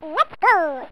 Let's go!